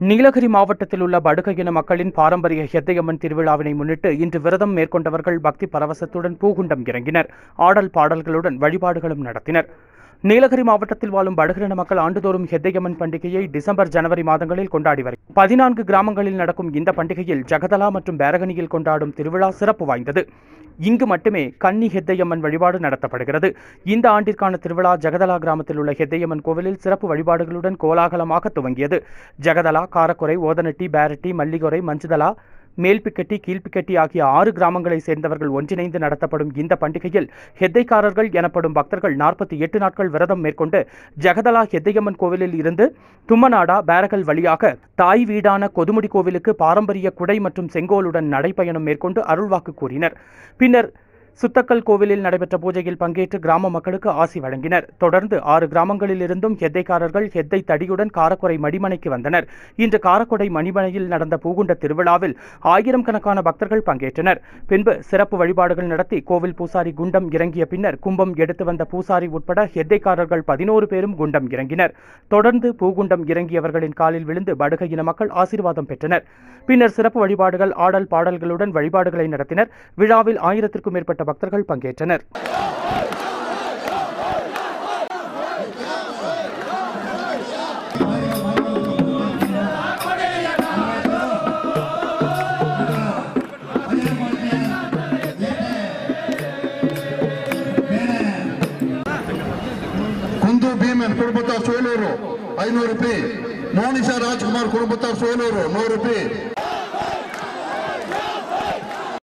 நீலகிரி மாவட்டத்தில் உள்ள படுகையின மக்களின் பாரம்பரிய ஹெத்தையம்மன் திருவிழாவினை முன்னிட்டு இன்று விரதம் மேற்கொண்டவர்கள் பக்தி பரவசத்துடன் பூகுண்டம் இறங்கினர். ஆடல் பாடல்களுடன் வழிபாடுகளும் நடத்தினர். நீலகிரி மாவட்டத்தில் வாழும் படுகின மக்கள் ஆண்டுதோறும் ஹெத்தையம்மன் பண்டிகையை டிசம்பர் ஜனவரி மாதங்களில் கொண்டாடி வரும் பதினான்கு கிராமங்களில் நடக்கும் இந்த பண்டிகையில் ஜகதலா மற்றும் பேரகனியில் கொண்டாடும் திருவிழா சிறப்பு வாய்ந்தது. இங்கு மட்டுமே கன்னி ஹெத்தையம்மன் வழிபாடு நடத்தப்படுகிறது. இந்த ஆண்டிற்கான திருவிழா ஜெகதலா கிராமத்தில் உள்ள ஹெத்தையம்மன் கோவிலில் சிறப்பு வழிபாடுகளுடன் கோலாகலமாக துவங்கியது. ஜகதலா காரக்குறை ஓதனட்டி பேரட்டி மல்லிகொரை மஞ்சுதலா மேல்பிக்கட்டி கீழ்பிக்கட்டி ஆகிய ஆறு கிராமங்களை சேர்ந்தவர்கள் ஒன்றிணைந்து நடத்தப்படும் இந்த பண்டிகையில் ஹெத்தைக்காரர்கள் எனப்படும் பக்தர்கள் நாற்பத்தி எட்டு நாட்கள் விரதம் மேற்கொண்டு ஜெகதலா ஹெத்தையம்மன் கோவிலில் இருந்து தும்மநாடா பேரகல் வழியாக தாய் வீடான கொதுமுடி கோவிலுக்கு பாரம்பரிய குடை மற்றும் செங்கோலுடன் நடைபயணம் மேற்கொண்டு அருள்வாக்கு கூறினர். பின்னர் சுத்தக்கல் கோவிலில் நடைபெற்ற பூஜையில் பங்கேற்று கிராம மக்களுக்கு ஆசி வழங்கினர். தொடர்ந்து ஆறு கிராமங்களில் இருந்தும் ஹெத்தைக்காரர்கள் ஹெத்தை தடியுடன் காரக்குறை மணிமனைக்கு வந்தனர். இன்று காரக்குடை மணிமனையில் நடந்த பூகுண்ட திருவிழாவில் ஆயிரம் கணக்கான பக்தர்கள் பங்கேற்றனர். பின்பு சிறப்பு வழிபாடுகள் நடத்தி கோவில் பூசாரி குண்டம் இறங்கிய பின்னர் கும்பம் எடுத்து வந்த பூசாரி உட்பட ஹெத்தைக்காரர்கள் பதினோரு பேரும் குண்டம் இறங்கினர். தொடர்ந்து பூகுண்டம் இறங்கியவர்களின் காலில் விழுந்து படுகையின மக்கள் ஆசீர்வாதம் பெற்றனர். பின்னர் சிறப்பு வழிபாடுகள் ஆடல் பாடல்களுடன் வழிபாடுகளை நடத்தினர். விழாவில் ஆயிரத்திற்கும் மேற்பட்ட பக்தர்கள் பங்கேற்றனர் ಕುಂದು ಭೀಮನ್ ಕುಟುಂಬದವ್ರು ಸೋಲೂರು ಐನೂರು ರೂಪಾಯಿ ಮೋನಿಶಾ ರಾಜ್ಕುಮಾರ್ ಕುಟುಂಬದವ್ರು ಸೋಲೂರು ನೂರು ರೂಪಾಯಿ